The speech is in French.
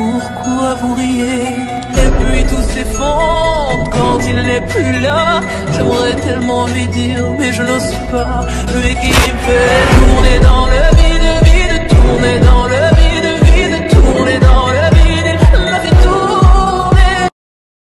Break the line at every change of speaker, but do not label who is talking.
pourquoi vous riez Et puis tout s'effondre quand il n'est plus là. J'aimerais tellement lui dire mais je n'ose pas. Lui qui fait